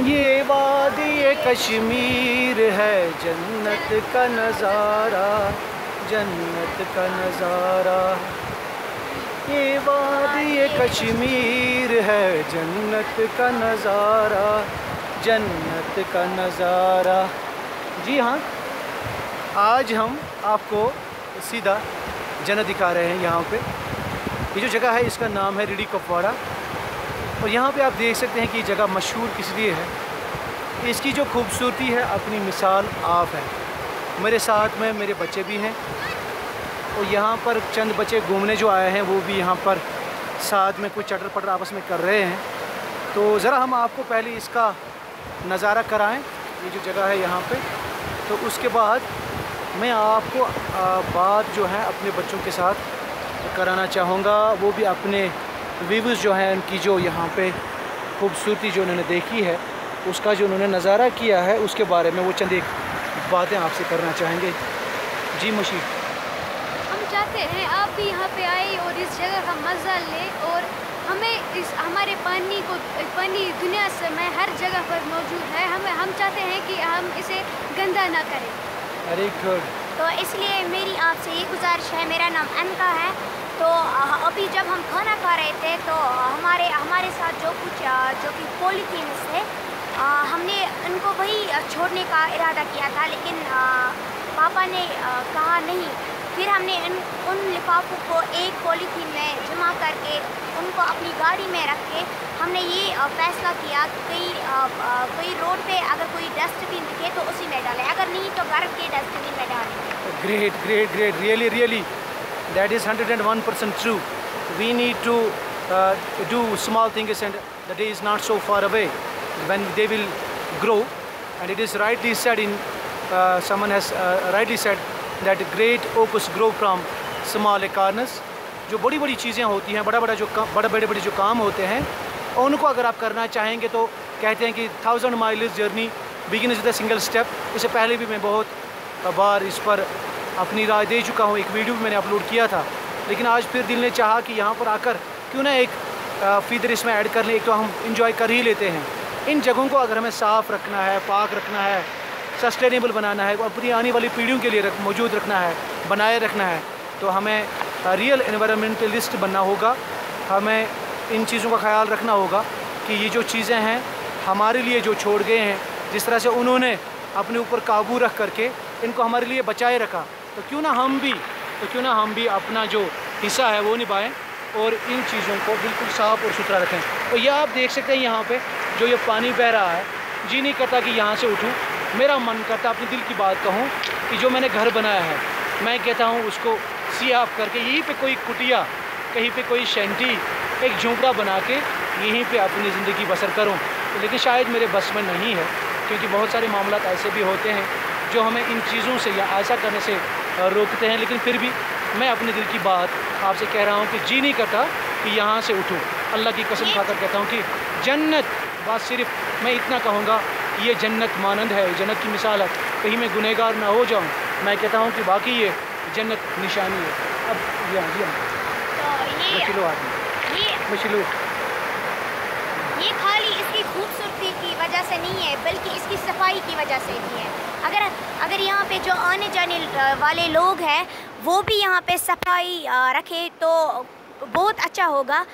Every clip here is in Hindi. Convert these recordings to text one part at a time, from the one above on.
ये वादी कश्मीर है। जन्नत का नज़ारा, जन्नत का नज़ारा। ये वादी कश्मीर है। जन्नत का नज़ारा, जन्नत का नज़ारा। जी हाँ आज हम आपको सीधा जन्नत दिखा रहे हैं यहाँ पे। ये जो जगह है, इसका नाम है रिडी कपवाड़ा। और यहाँ पे आप देख सकते हैं कि जगह मशहूर किस लिए है। इसकी जो खूबसूरती है, अपनी मिसाल आप है। मेरे साथ में मेरे बच्चे भी हैं और यहाँ पर चंद बच्चे घूमने जो आए हैं, वो भी यहाँ पर साथ में कुछ चटर पटर आपस में कर रहे हैं। तो ज़रा हम आपको पहले इसका नज़ारा कराएँ, ये जो जगह है यहाँ पे। तो उसके बाद मैं आपको बात जो है अपने बच्चों के साथ कराना चाहूँगा। वो भी अपने व्यूज़ जो हैं उनकी जो यहाँ पे खूबसूरती जो उन्होंने देखी है उसका जो उन्होंने नज़ारा किया है उसके बारे में वो चंद एक बातें आपसे करना चाहेंगे। जी मशीद हम चाहते हैं आप भी यहाँ पे आए और इस जगह का मज़ा लें और हमें इस हमारे पानी को पानी दुनिया से में हर जगह पर मौजूद है। हमें हम चाहते हैं कि हम इसे गंदा ना करें। वेरी गुड तो इसलिए मेरी आपसे ये गुजारिश है मेरा नाम अनका है। तो अभी जब हम खाना खा रहे थे तो हमारे हमारे साथ जो कुछ जो कि पॉलीथीन थे हमने उनको वही छोड़ने का इरादा किया था, लेकिन पापा ने कहा नहीं। फिर हमने उन उन लिफाफों को एक पॉलीथीन में जमा करके उनको अपनी गाड़ी में रख के हमने ये फैसला किया कि कहीं कोई रोड पे अगर कोई डस्टबिन दिखे तो उसी में डालें, अगर नहीं तो घर के डस्टबिन में डालें। Great great great really really that is 101% true we need to uh, do small things and the day is not so far away when they will grow and it is rightly said in uh, someone has uh, rightly said that great oaks grow from small acorns जो बड़ी बड़ी चीज़ें होती हैं बड़ा बड़ा जो बड़े बड़े बड़े जो काम होते हैं उनको अगर आप करना चाहेंगे तो कहते हैं कि thousand miles journey begin is the single step इससे पहले भी मैं बहुत बार इस पर अपनी राय दे चुका हूँ। एक वीडियो भी मैंने अपलोड किया था। लेकिन आज फिर दिल ने चाहा कि यहाँ पर आकर क्यों ना एक फीदर इसमें ऐड कर लें। एक तो हम इंजॉय कर ही लेते हैं। इन जगहों को अगर हमें साफ़ रखना है पाक रखना है सस्टेनेबल बनाना है अपनी आने वाली पीढ़ियों के लिए रख, मौजूद रखना है बनाए रखना है तो हमें रियल इन्वायरमेंटलिस्ट बनना होगा। हमें इन चीज़ों का ख्याल रखना होगा कि ये जो चीज़ें हैं हमारे लिए जो छोड़ गए हैं जिस तरह से उन्होंने अपने ऊपर काबू रख करके इनको हमारे लिए बचाए रखा। तो क्यों ना हम भी तो क्यों ना हम भी अपना जो हिस्सा है वो निभाएँ और इन चीज़ों को बिल्कुल साफ़ और सुथरा रखें। तो यह आप देख सकते हैं यहाँ पे जो ये पानी बह रहा है, जी नहीं करता कि यहाँ से उठूँ। मेरा मन करता, अपने दिल की बात कहूँ कि जो मैंने घर बनाया है, मैं कहता हूँ उसको सियाफ करके यहीं पे कोई कुटिया, कहीं पे कोई शेंटी एक झोंपड़ा बना के यहीं पे अपनी ज़िंदगी बसर करूँ। लेकिन शायद मेरे बस में नहीं है, क्योंकि बहुत सारे मामला ऐसे भी होते हैं जो हमें इन चीज़ों से या ऐसा करने से रोकते हैं लेकिन फिर भी मैं अपने दिल की बात आपसे कह रहा हूँ कि जी नहीं करता कि यहाँ से उठूँ। अल्लाह की कसम खाकर कहता हूँ कि जन्नत बात सिर्फ़ मैं इतना कहूँगा कि ये जन्नत मानंद है जन्नत की मिसाल है। कहीं मैं गुनहगार ना हो जाऊँ मैं कहता हूँ कि बाकी ये जन्नत निशानी है। अब जी हाँ जी हाँ। मछलो आदमी। मछलो ये खाली इसकी खूबसूरती की वजह से नहीं है बल्कि इसकी सफ़ाई की वजह से भी है। अगर अगर यहाँ पे जो आने जाने वाले लोग हैं वो भी यहाँ पे सफ़ाई रखे तो बहुत अच्छा होगा।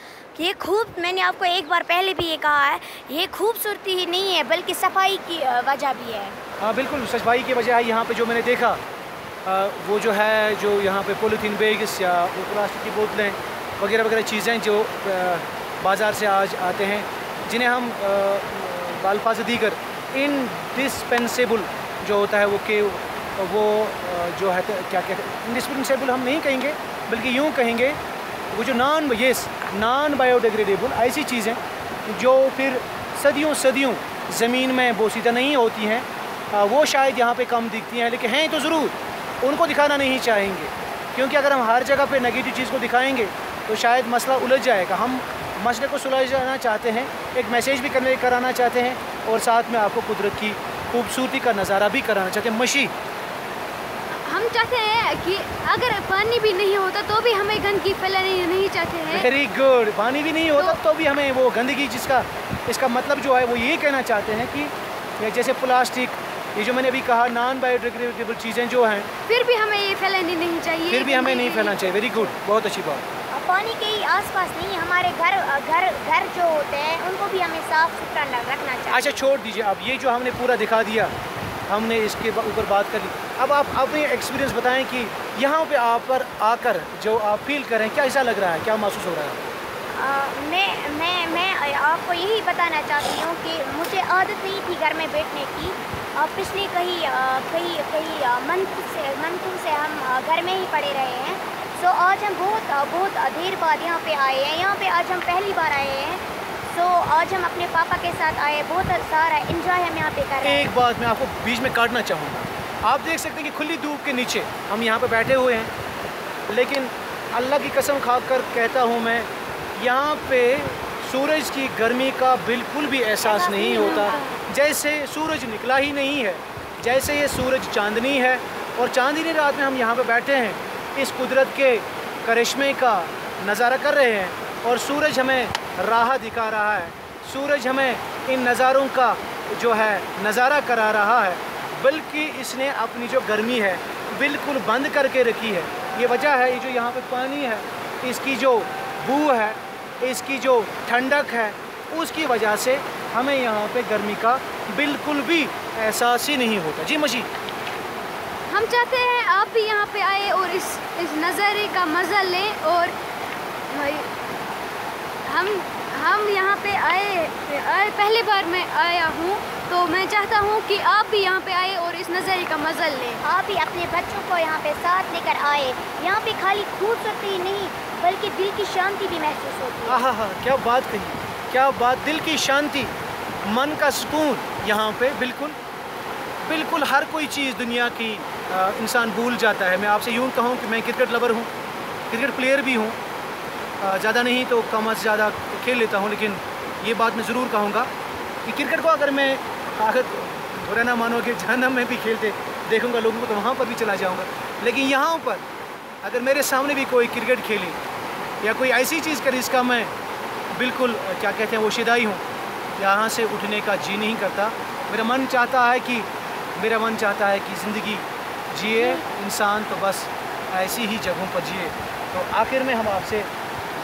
ये खूब मैंने आपको एक बार पहले भी ये कहा है ये खूबसूरती ही नहीं है बल्कि सफ़ाई की वजह भी है। हाँ बिल्कुल सफ़ाई की वजह है यहाँ पे जो मैंने देखा। आ, वो जो है जो यहाँ पे पोलीथीन बैग्स या प्लास्टिक की बोतलें वगैरह वगैरह चीज़ें जो बाज़ार से आज आते हैं जिन्हें हम बालफाज दीगर इनडिस्पेंसेबल जो होता है वो के वो जो है, क्या कहते हैं इंडिस्पेंसेबल हम नहीं कहेंगे, बल्कि यूँ कहेंगे, वो जो नॉन येस नॉन बायोडिग्रेडेबल ऐसी चीज़ें जो फिर सदियों सदियों ज़मीन में बोसीदा नहीं होती हैं वो शायद यहाँ पे कम दिखती हैं, लेकिन हैं तो ज़रूर, उनको दिखाना नहीं चाहेंगे। क्योंकि अगर हम हर जगह पे नेगेटिव चीज़ को दिखाएँगे तो शायद मसला उलझ जाएगा। हम मसले को सुलझाना चाहते हैं एक मैसेज भी कन्वे कराना चाहते हैं और साथ में आपको कुदरत की खूबसूरती का नज़ारा भी कराना चाहते हैं। मशी। हम चाहते हैं कि अगर पानी भी नहीं होता तो भी हमें गंदगी फैलानी नहीं चाहते हैं। वेरी गुड पानी भी नहीं होता तो- तो भी हमें वो गंदगी जिसका इसका मतलब जो है वो ये कहना चाहते हैं कि जैसे प्लास्टिक ये जो मैंने अभी कहा नॉन बायोडिग्रेडेबल चीज़ें जो हैं फिर भी हमें ये फैलानी नहीं चाहिए फिर भी हमें नहीं फैलाना चाहिए। वेरी गुड बहुत अच्छी बात। पानी के ही आसपास नहीं हमारे घर घर घर जो होते हैं उनको भी हमें साफ़ सुथरा रखना चाहिए। अच्छा छोड़ दीजिए। अब ये जो हमने पूरा दिखा दिया हमने इसके ऊपर बात कर ली। अब आप अपने एक्सपीरियंस बताएँ कि यहाँ पे आप पर आकर जो आप फील करें क्या ऐसा लग रहा है? क्या महसूस हो रहा है? आ, मैं मैं मैं आपको यही बताना चाहती हूँ कि मुझे आदत नहीं थी घर में बैठने की। आ, पिछले आ, कई कई मंथ से मंथों से हम घर में ही पड़े रहे हैं। सो so, आज हम बहुत बहुत देर बाद यहाँ पे आए हैं। यहाँ पे आज हम पहली बार आए हैं। सो so, आज हम अपने पापा के साथ आए बहुत सारा इंजॉय हम यहाँ पे कर रहे हैं। एक बात मैं आपको बीच में काटना चाहूँगा। आप देख सकते हैं कि खुली धूप के नीचे हम यहाँ पे बैठे हुए हैं। लेकिन अल्लाह की कसम खाकर कहता हूँ मैं यहाँ पे सूरज की गर्मी का बिल्कुल भी एहसास नहीं होता। जैसे सूरज निकला ही नहीं है जैसे ये सूरज चांदनी है। और चांदनी रात में हम यहाँ पे बैठे हैं। इस कुदरत के करिश्मे का नज़ारा कर रहे हैं और सूरज हमें राह दिखा रहा है। सूरज हमें इन नज़ारों का जो है नज़ारा करा रहा है। बल्कि इसने अपनी जो गर्मी है, बिल्कुल बंद करके रखी है। ये वजह है, ये जो यहाँ पे पानी है, इसकी जो बू है, इसकी जो ठंडक है, उसकी वजह से हमें यहाँ पे गर्मी का बिल्कुल भी एहसास ही नहीं होता। जी मशी। हम चाहते हैं आप भी यहाँ पे आए। इस इस नज़ारे का मज़ा लें और भाई, हम हम यहाँ पे आए आए पहली बार मैं आया हूँ तो मैं चाहता हूँ कि आप भी यहाँ पे आए और इस नज़ारे का मज़ा लें। आप भी अपने बच्चों को यहाँ पे साथ लेकर आए। यहाँ पे खाली खूबसूरती नहीं बल्कि दिल की शांति भी महसूस होती है। हाँ हा क्या बात कही। क्या बात दिल की शांति मन का सुकून यहाँ पे बिल्कुल। बिल्कुल हर कोई चीज़ दुनिया की इंसान भूल जाता है। मैं आपसे यूँ कहूँ कि मैं क्रिकेट लवर हूँ, क्रिकेट प्लेयर भी हूँ। ज़्यादा नहीं तो कम अज़ ज़्यादा खेल लेता हूँ, लेकिन ये बात मैं ज़रूर कहूँगा कि क्रिकेट को अगर मैं अगर बुरा ना मानो कि जहनम में भी खेलते देखूँगा, लोगों को तो वहाँ पर भी चला जाऊँगा। लेकिन यहाँ पर अगर मेरे सामने भी कोई क्रिकेट खेले या कोई ऐसी चीज़ करे जिसका मैं बिल्कुल, क्या कहते हैं वो शिदाई हूँ, यहाँ से उठने का जी नहीं करता। मेरा मन चाहता है कि, मेरा मन चाहता है कि ज़िंदगी जिए इंसान तो बस ऐसी ही जगहों पर जिए। तो आखिर में हम आपसे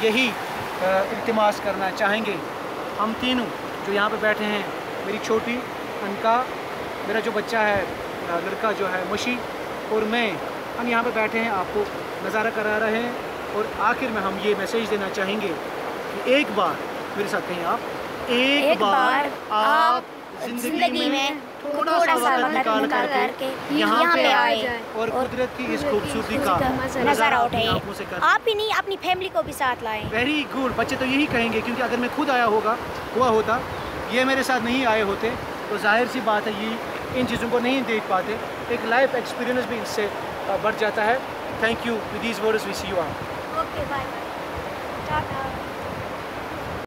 यही इल्तिमास करना चाहेंगे। हम तीनों जो यहाँ पे बैठे हैं मेरी छोटी अनका मेरा जो बच्चा है लड़का जो है मुशी और मैं हम यहाँ पे बैठे हैं आपको नज़ारा करा रहे हैं और आखिर में हम ये मैसेज देना चाहेंगे कि एक बार मेरे साथ कहें आप एक, एक बार बार आप ज़िंदगी ज़िंदगी में में थोड़ा सा वक्त निकाल करके यहाँ पे आए और कुदरत की इस खूबसूरती का नज़ारा उठाए आप ही नहीं अपनी फैमिली को भी साथ लाएँ। Very good. बच्चे तो यही कहेंगे क्योंकि अगर मैं खुद आया होगा हुआ होता ये मेरे साथ नहीं आए होते तो ज़ाहिर सी बात है ये इन चीज़ों को नहीं देख पाते। एक लाइफ एक्सपीरियंस भी इससे बढ़ जाता है। Thank you with these words we see you are okay bye tata